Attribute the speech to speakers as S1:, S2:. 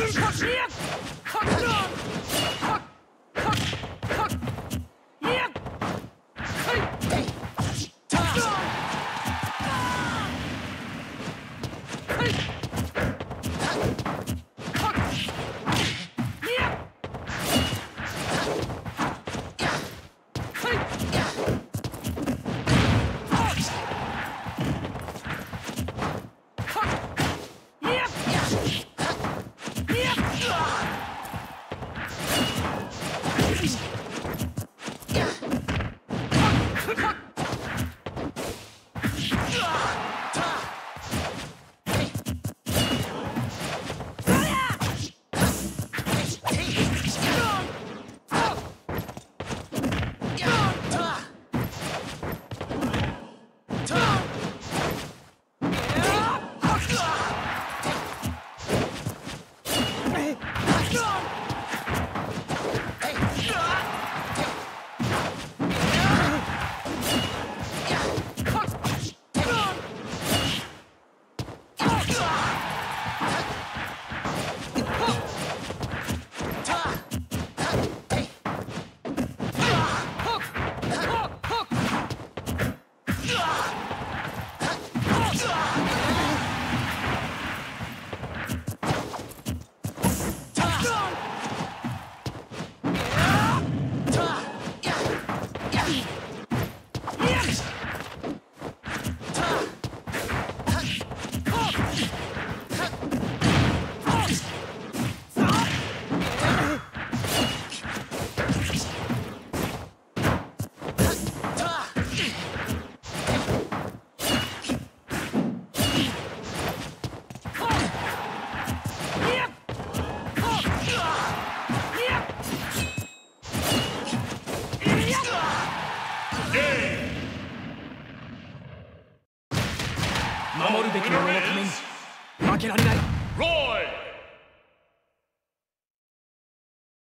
S1: Infiltriert! Verdammt! Come on! 守るべきもののために負けられないロイ